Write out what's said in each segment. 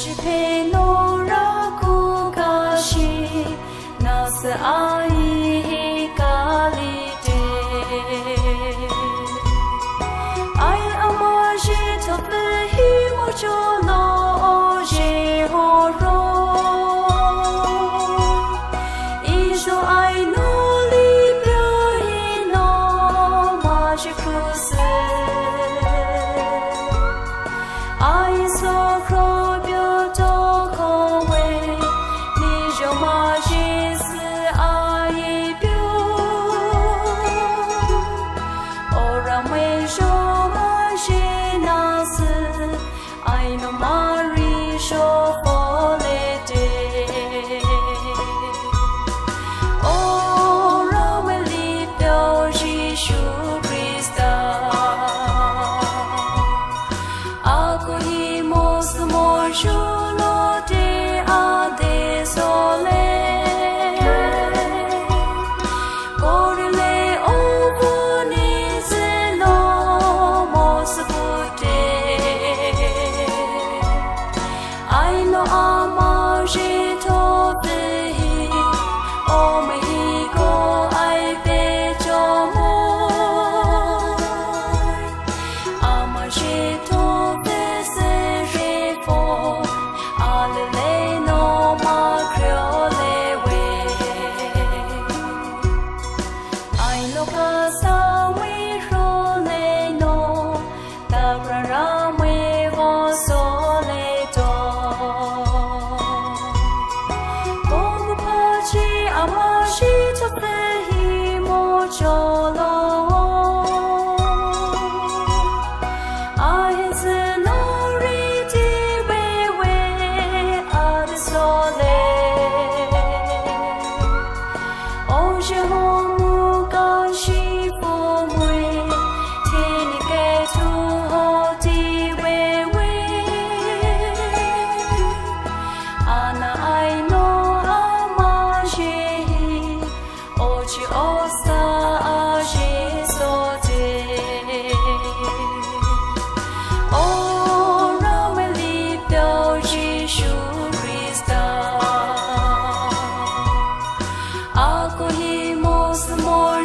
شپنو راکو کاشی ناس آئی کالی دے آئی اما جی تبہی مجھو نو جی ہو رو ایجو آئی نو لی براہی نو ماجی کسے آئی سو رو lo pasa.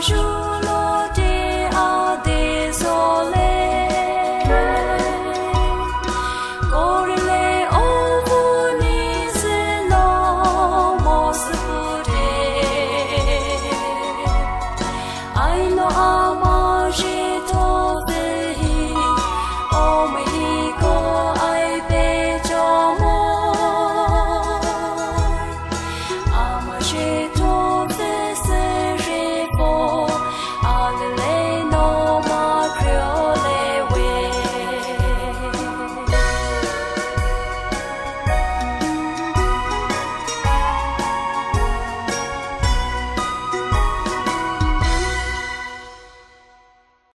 树